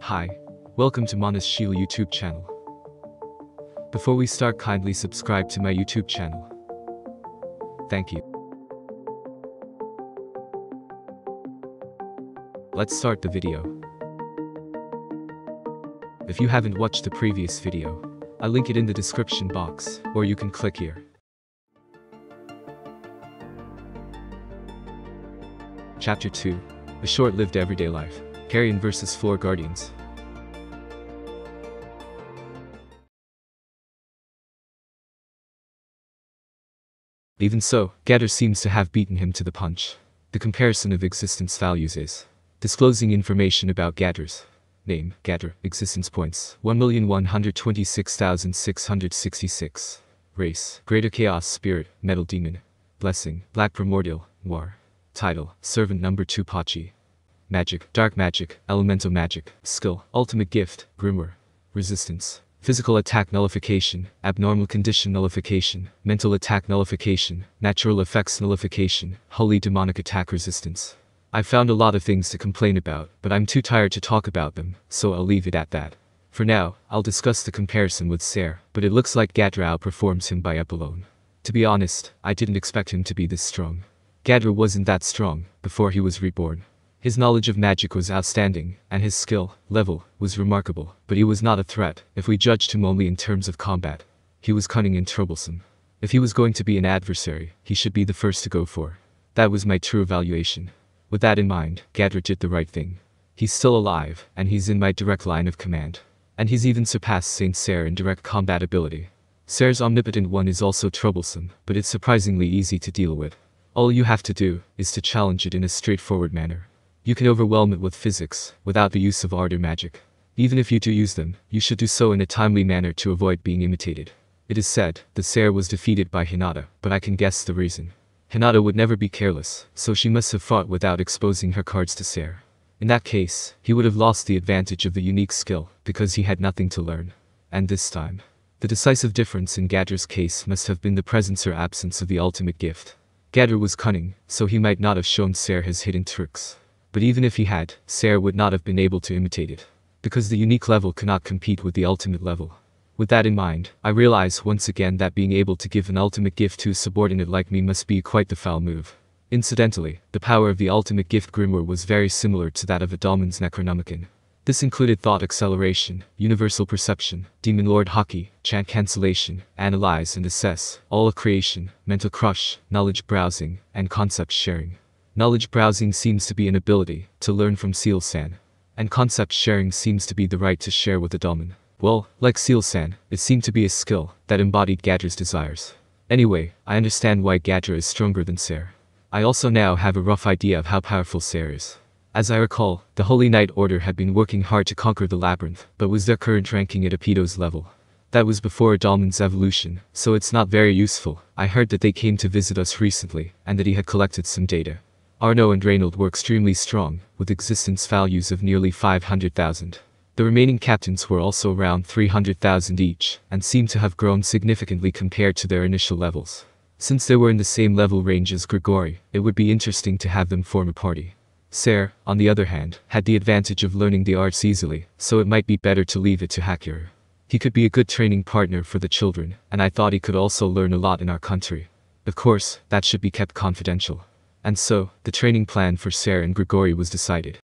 Hi, welcome to Manas Ciel YouTube channel. Before we start kindly subscribe to my YouTube channel. Thank you. Let's start the video. If you haven't watched the previous video, I'll link it in the description box, or you can click here. Chapter 2 A Short Lived Everyday Life Carrion vs. Floor Guardians. Even so, Gadra seems to have beaten him to the punch. The comparison of existence values is disclosing information about Gadra's name, Gadra, existence points, 1,126,666. Race, Greater Chaos Spirit, Metal Demon. Blessing, Black Primordial, Noir. Title, Servant Number 2 Pachi. Magic, Dark Magic, Elemental Magic. Skill, Ultimate Gift, Grimoire. Resistance, Physical Attack Nullification, Abnormal Condition Nullification, Mental Attack Nullification, Natural Effects Nullification, Holy Demonic Attack Resistance. I found a lot of things to complain about, but I'm too tired to talk about them, so I'll leave it at that. For now, I'll discuss the comparison with Ser, but it looks like Gadra performs him by up alone. To be honest, I didn't expect him to be this strong. Gadra wasn't that strong, before he was reborn. His knowledge of magic was outstanding, and his skill, level, was remarkable, but he was not a threat, if we judged him only in terms of combat. He was cunning and troublesome. If he was going to be an adversary, he should be the first to go for. That was my true evaluation. With that in mind, Gadra did the right thing. He's still alive, and he's in my direct line of command. And he's even surpassed Saint Ser in direct combat ability. Ser's Omnipotent One is also troublesome, but it's surprisingly easy to deal with. All you have to do is to challenge it in a straightforward manner. You can overwhelm it with physics, without the use of art or magic. Even if you do use them, you should do so in a timely manner to avoid being imitated. It is said, the Ser was defeated by Hinata, but I can guess the reason. Hinata would never be careless, so she must have fought without exposing her cards to Ser. In that case, he would have lost the advantage of the unique skill, because he had nothing to learn. And this time. The decisive difference in Gadra's case must have been the presence or absence of the ultimate gift. Gadra was cunning, so he might not have shown Ser his hidden tricks. But even if he had, Ser would not have been able to imitate it. Because the unique level cannot compete with the ultimate level. With that in mind, I realize once again that being able to give an ultimate gift to a subordinate like me must be quite the foul move. Incidentally, the power of the ultimate gift grimoire was very similar to that of Adalman's Necronomicon. This included thought acceleration, universal perception, demon lord haki, chant cancellation, analyze and assess, all creation, mental crush, knowledge browsing, and concept sharing. Knowledge browsing seems to be an ability to learn from Ciel-san. And concept sharing seems to be the right to share with Adalman. Well, like Ciel-san, it seemed to be a skill that embodied Gadra's desires. Anyway, I understand why Gadra is stronger than Ser. I also now have a rough idea of how powerful Ser is. As I recall, the Holy Knight Order had been working hard to conquer the Labyrinth, but was their current ranking at Apito's level. That was before Adalman's evolution, so it's not very useful. I heard that they came to visit us recently, and that he had collected some data. Arno and Reynold were extremely strong, with existence values of nearly 500,000. The remaining captains were also around 300,000 each, and seemed to have grown significantly compared to their initial levels. Since they were in the same level range as Grigori, it would be interesting to have them form a party. Ser, on the other hand, had the advantage of learning the arts easily, so it might be better to leave it to Hakir. He could be a good training partner for the children, and I thought he could also learn a lot in our country. Of course, that should be kept confidential. And so, the training plan for Ser and Grigori was decided.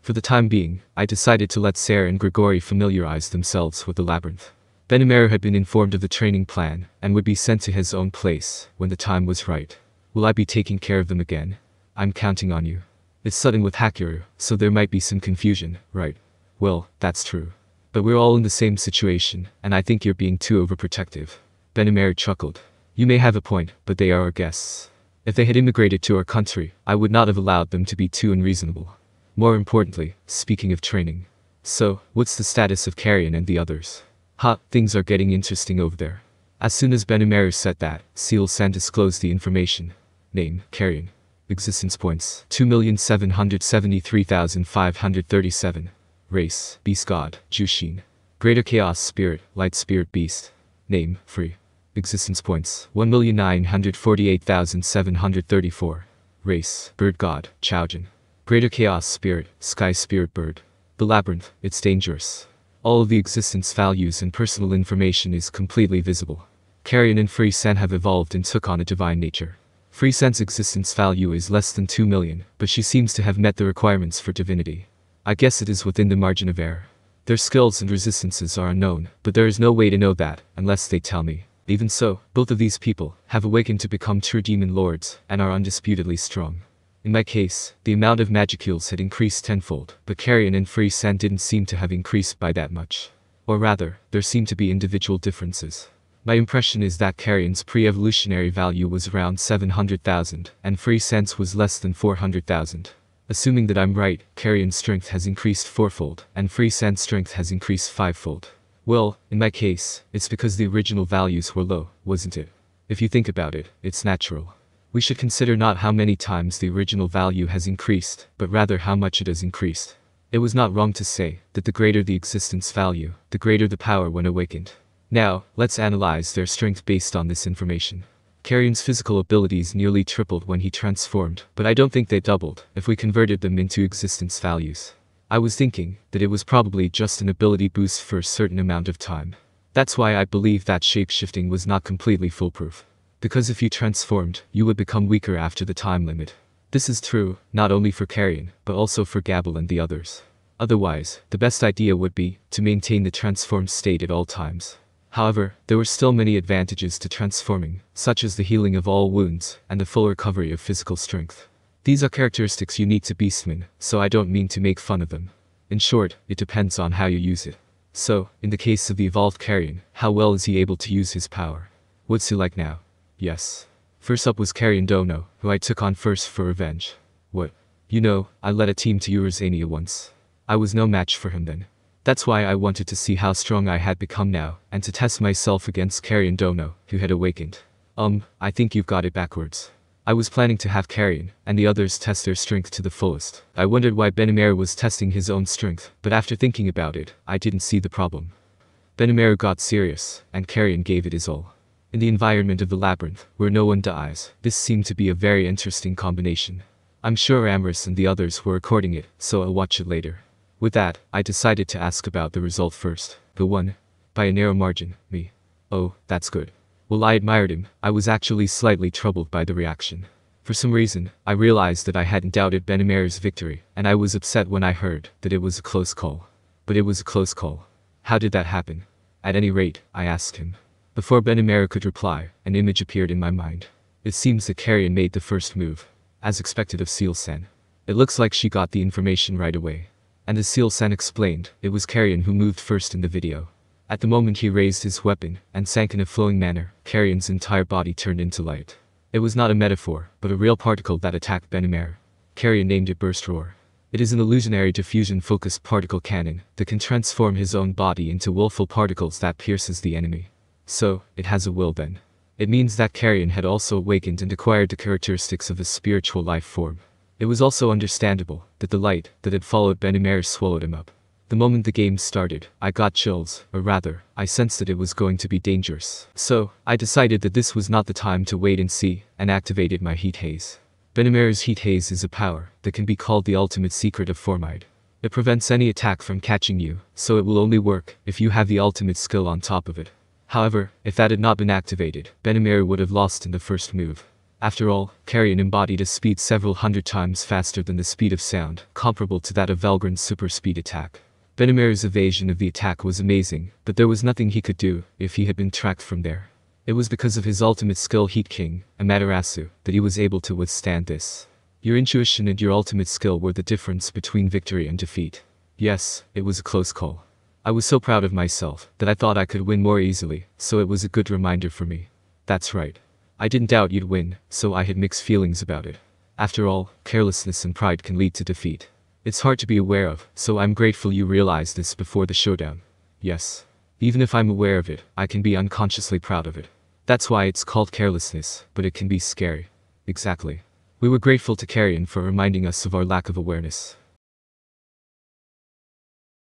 For the time being, I decided to let Ser and Grigori familiarize themselves with the labyrinth. Benimaru had been informed of the training plan, and would be sent to his own place, when the time was right. Will I be taking care of them again? I'm counting on you. It's sudden with Hakiru, so there might be some confusion, right? Well, that's true. But we're all in the same situation, and I think you're being too overprotective. Benimaru chuckled. You may have a point, but they are our guests. If they had immigrated to our country, I would not have allowed them to be too unreasonable. More importantly, speaking of training. So, what's the status of Carrion and the others? Ha, things are getting interesting over there. As soon as Benimaru said that, Ciel-san disclosed the information. Name, Carrion. Existence points, 2,773,537. Race, Beast God, Jushin. Greater Chaos Spirit, Light Spirit Beast. Name, Frey. Existence points 1,948,734. Race Bird God Chaojin. Greater Chaos Spirit, Sky Spirit Bird. The Labyrinth, it's dangerous. All of the existence values and personal information is completely visible. Carrion and Frey Sen have evolved and took on a divine nature. Frey Sen's existence value is less than 2 million, but she seems to have met the requirements for divinity. I guess it is within the margin of error. Their skills and resistances are unknown, but there is no way to know that, unless they tell me. Even so, both of these people have awakened to become true demon lords, and are undisputedly strong. In my case, the amount of magicules had increased tenfold, but Carrion and Frey Sen didn't seem to have increased by that much. Or rather, there seemed to be individual differences. My impression is that Carrion's pre-evolutionary value was around 700,000, and Frey Sen's was less than 400,000. Assuming that I'm right, Carrion's strength has increased fourfold, and Frey Sen's strength has increased fivefold. Well, in my case, it's because the original values were low, wasn't it? If you think about it, it's natural. We should consider not how many times the original value has increased, but rather how much it has increased. It was not wrong to say that the greater the existence value, the greater the power when awakened. Now, let's analyze their strength based on this information. Carrion's physical abilities nearly tripled when he transformed, but I don't think they doubled if we converted them into existence values. I was thinking that it was probably just an ability boost for a certain amount of time. That's why I believe that shapeshifting was not completely foolproof. Because if you transformed, you would become weaker after the time limit. This is true, not only for Carrion, but also for Gabble and the others. Otherwise, the best idea would be to maintain the transformed state at all times. However, there were still many advantages to transforming, such as the healing of all wounds, and the full recovery of physical strength. These are characteristics unique to Beastmen, so I don't mean to make fun of them. In short, it depends on how you use it. So, in the case of the evolved Carrion, how well is he able to use his power? What's he like now? Yes. First up was Carrion Dono, who I took on first for revenge. What? You know, I led a team to Eurazania once. I was no match for him then. That's why I wanted to see how strong I had become now, and to test myself against Carrion Dono, who had awakened. Um, I think you've got it backwards. I was planning to have Carrion, and the others test their strength to the fullest. I wondered why Benimaru was testing his own strength, but after thinking about it, I didn't see the problem. Benimaru got serious, and Carrion gave it his all. In the environment of the labyrinth, where no one dies, this seemed to be a very interesting combination. I'm sure Amorous and the others were recording it, so I'll watch it later. With that, I decided to ask about the result first. The one. By a narrow margin, me. Oh, that's good. While I admired him, I was actually slightly troubled by the reaction. For some reason, I realized that I hadn't doubted Benimaru's victory, and I was upset when I heard that it was a close call. But it was a close call. How did that happen? At any rate, I asked him. Before Benimaru could reply, an image appeared in my mind. It seems that Carrion made the first move, as expected of Ciel Sen. It looks like she got the information right away. And as Ciel San explained, it was Carrion who moved first in the video. At the moment he raised his weapon and sank in a flowing manner, Carrion's entire body turned into light. It was not a metaphor, but a real particle that attacked Benimaru. Carrion named it Burst Roar. It is an illusionary diffusion-focused particle cannon that can transform his own body into willful particles that pierces the enemy. So, it has a will then. It means that Carrion had also awakened and acquired the characteristics of a spiritual life form. It was also understandable that the light that had followed Benimaru swallowed him up. The moment the game started, I got chills, or rather, I sensed that it was going to be dangerous. So, I decided that this was not the time to wait and see, and activated my heat haze. Benimaru's heat haze is a power that can be called the ultimate secret of Formide. It prevents any attack from catching you, so it will only work if you have the ultimate skill on top of it. However, if that had not been activated, Benimaru would have lost in the first move. After all, Carrion embodied a speed several hundred times faster than the speed of sound, comparable to that of Velgrynd's super speed attack. Benimaru's evasion of the attack was amazing, but there was nothing he could do if he had been tracked from there. It was because of his ultimate skill Heat King, Amaterasu, that he was able to withstand this. Your intuition and your ultimate skill were the difference between victory and defeat. Yes, it was a close call. I was so proud of myself that I thought I could win more easily, so it was a good reminder for me. That's right. I didn't doubt you'd win, so I had mixed feelings about it. After all, carelessness and pride can lead to defeat. It's hard to be aware of, so I'm grateful you realized this before the showdown. Yes. Even if I'm aware of it, I can be unconsciously proud of it. That's why it's called carelessness, but it can be scary. Exactly. We were grateful to Carrion for reminding us of our lack of awareness.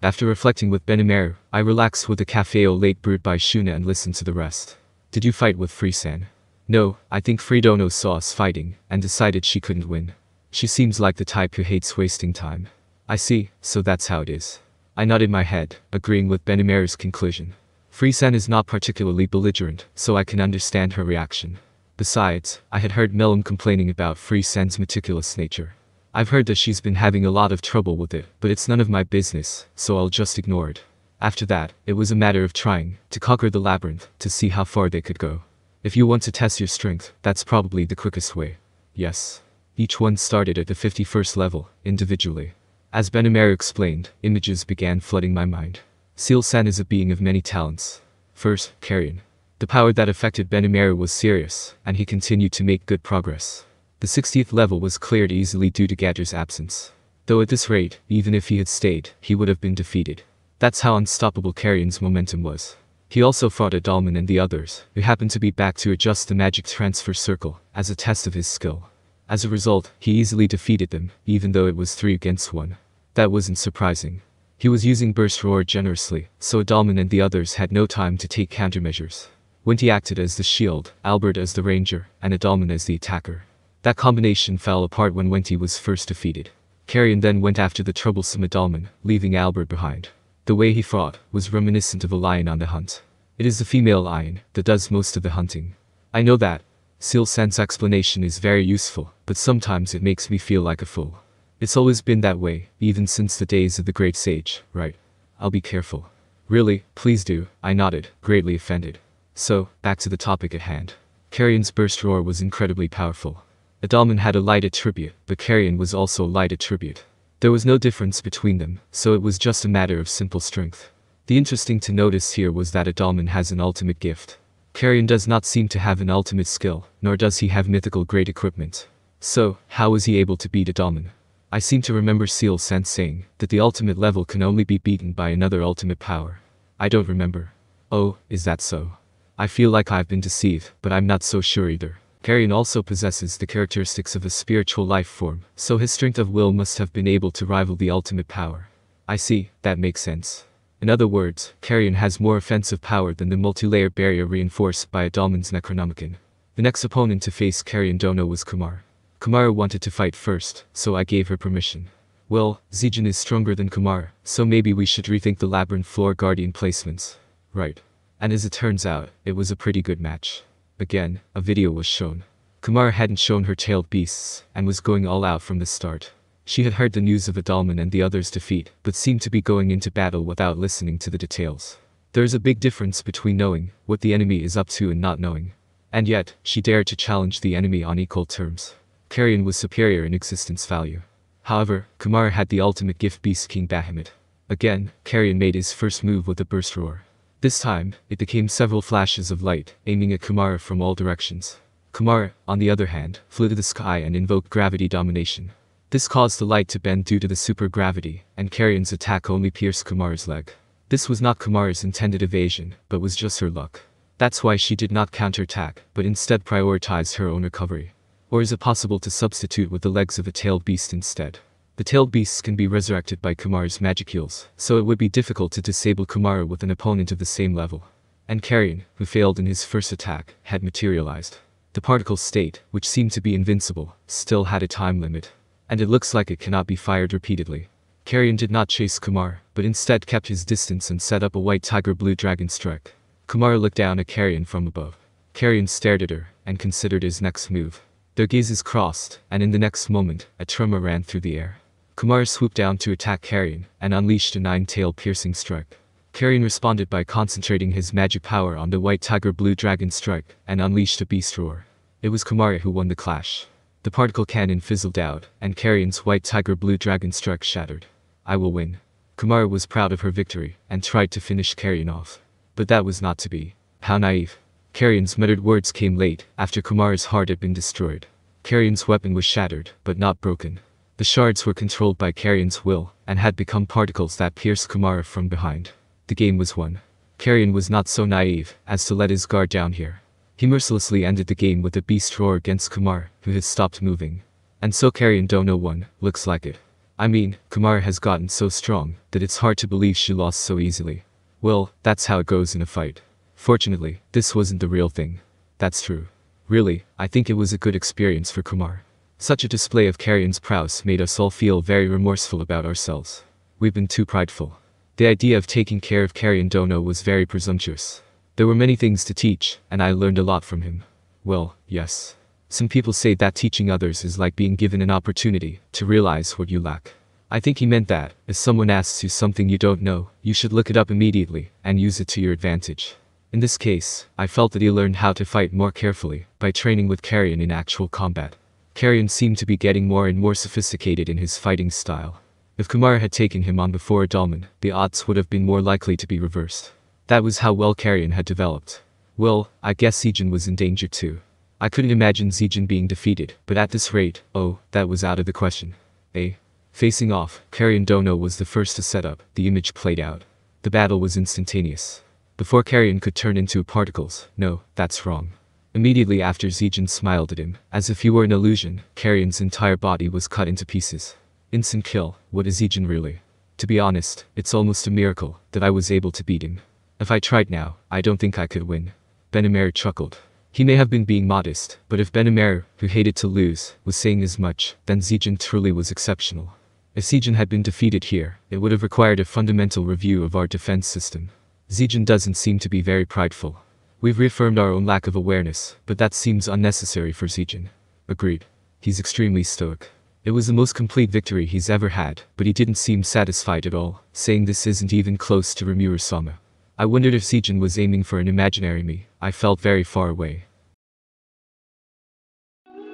After reflecting with Benimaru, I relaxed with a cafe lait brewed by Shuna and listened to the rest. Did you fight with Frey Sen? No, I think Fridono saw us fighting, and decided she couldn't win. She seems like the type who hates wasting time. I see, so that's how it is. I nodded my head, agreeing with Benimaru's conclusion. Friesen is not particularly belligerent, so I can understand her reaction. Besides, I had heard Milim complaining about Friesen's meticulous nature. I've heard that she's been having a lot of trouble with it, but it's none of my business, so I'll just ignore it. After that, it was a matter of trying to conquer the labyrinth to see how far they could go. If you want to test your strength, that's probably the quickest way. Yes. Each one started at the 51st level, individually. As Benimaru explained, images began flooding my mind. Ciel San is a being of many talents. First, Carrion. The power that affected Benimaru was serious, and he continued to make good progress. The 60th level was cleared easily due to Gadger's absence. Though at this rate, even if he had stayed, he would have been defeated. That's how unstoppable Carrion's momentum was. He also fought Adalman and the others, who happened to be back to adjust the magic transfer circle, as a test of his skill. As a result, he easily defeated them, even though it was 3 against 1. That wasn't surprising. He was using Burst Roar generously, so Adalman and the others had no time to take countermeasures. Winty acted as the shield, Albert as the ranger, and Adalman as the attacker. That combination fell apart when Winty was first defeated. Carrion then went after the troublesome Adalman, leaving Albert behind. The way he fought was reminiscent of a lion on the hunt. It is the female lion that does most of the hunting. I know that, Ciel San's explanation is very useful, but sometimes it makes me feel like a fool. It's always been that way, even since the days of the great sage, right? I'll be careful. Really, please do, I nodded, greatly offended. So, back to the topic at hand. Carrion's burst roar was incredibly powerful. Adalman had a light attribute, but Carrion was also a light attribute. There was no difference between them, so it was just a matter of simple strength. The interesting to notice here was that Adalman has an ultimate gift. Carrion does not seem to have an ultimate skill, nor does he have mythical great equipment. So, how was he able to beat Adalman? I seem to remember Ciel Sense saying that the ultimate level can only be beaten by another ultimate power. I don't remember. Oh, is that so? I feel like I've been deceived, but I'm not so sure either. Carrion also possesses the characteristics of a spiritual life form, so his strength of will must have been able to rival the ultimate power. I see, that makes sense. In other words, Carrion has more offensive power than the multi-layer barrier reinforced by Adalman's Necronomicon. The next opponent to face Carrion Dono was Kumar. Kumara wanted to fight first, so I gave her permission. Well, Zijin is stronger than Kumar, so maybe we should rethink the Labyrinth floor guardian placements. Right. And as it turns out, it was a pretty good match. Again, a video was shown. Kumara hadn't shown her tailed beasts, and was going all out from the start. She had heard the news of Adalman and the others' defeat, but seemed to be going into battle without listening to the details. There's a big difference between knowing what the enemy is up to and not knowing. And yet, she dared to challenge the enemy on equal terms. Carrion was superior in existence value. However, Kumar had the ultimate gift Beast King Bahamut. Again, Carrion made his first move with a burst roar. This time, it became several flashes of light, aiming at Kumara from all directions. Kumara, on the other hand, flew to the sky and invoked gravity domination. This caused the light to bend due to the supergravity, and Carrion's attack only pierced Kumara's leg. This was not Kumara's intended evasion, but was just her luck. That's why she did not counterattack, but instead prioritized her own recovery. Or is it possible to substitute with the legs of a tailed beast instead? The tailed beasts can be resurrected by Kumara's magic heals, so it would be difficult to disable Kumara with an opponent of the same level. And Carrion, who failed in his first attack, had materialized. The particle state, which seemed to be invincible, still had a time limit, and it looks like it cannot be fired repeatedly. Carrion did not chase Kumar, but instead kept his distance and set up a white tiger blue dragon strike. Kumar looked down at Carrion from above. Carrion stared at her, and considered his next move. Their gazes crossed, and in the next moment, a tremor ran through the air. Kumar swooped down to attack Carrion, and unleashed a nine-tail piercing strike. Carrion responded by concentrating his magic power on the white tiger blue dragon strike, and unleashed a beast roar. It was Kumara who won the clash. The particle cannon fizzled out, and Carrion's white tiger blue dragon strike shattered. I will win. Kumara was proud of her victory, and tried to finish Carrion off. But that was not to be. How naive. Carrion's muttered words came late, after Kumara's heart had been destroyed. Carrion's weapon was shattered, but not broken. The shards were controlled by Carrion's will, and had become particles that pierced Kumara from behind. The game was won. Carrion was not so naive, as to let his guard down here. He mercilessly ended the game with a beast roar against Kumar, who had stopped moving. And so Carrion Dono won, looks like it. I mean, Kumar has gotten so strong, that it's hard to believe she lost so easily. Well, that's how it goes in a fight. Fortunately, this wasn't the real thing. That's true. Really, I think it was a good experience for Kumar. Such a display of Carrion's prowess made us all feel very remorseful about ourselves. We've been too prideful. The idea of taking care of Carrion Dono was very presumptuous. There were many things to teach, and I learned a lot from him. Well, yes. Some people say that teaching others is like being given an opportunity to realize what you lack. I think he meant that, if someone asks you something you don't know, you should look it up immediately and use it to your advantage. In this case, I felt that he learned how to fight more carefully by training with Carrion in actual combat. Carrion seemed to be getting more and more sophisticated in his fighting style. If Kumara had taken him on before Adalman, the odds would have been more likely to be reversed. That was how well Carrion had developed. Well, I guess Zijin was in danger too. I couldn't imagine Zijin being defeated, but at this rate, oh, that was out of the question. A. Facing off, Carrion Dono was the first to set up, the image played out. The battle was instantaneous. Before Carrion could turn into particles, no, that's wrong. Immediately after Zijin smiled at him, as if he were an illusion, Carrion's entire body was cut into pieces. Instant kill, what is Zijin really? To be honest, it's almost a miracle that I was able to beat him. If I tried now, I don't think I could win. Benimaru chuckled. He may have been being modest, but if Benimaru, who hated to lose, was saying as much, then Zijin truly was exceptional. If Zijin had been defeated here, it would have required a fundamental review of our defense system. Zijin doesn't seem to be very prideful. We've reaffirmed our own lack of awareness, but that seems unnecessary for Zijin. Agreed. He's extremely stoic. It was the most complete victory he's ever had, but he didn't seem satisfied at all, saying this isn't even close to Rimuru-sama. I wondered if Zijin was aiming for an imaginary me. I felt very far away.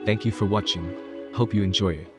Thank you for watching. Hope you enjoy it.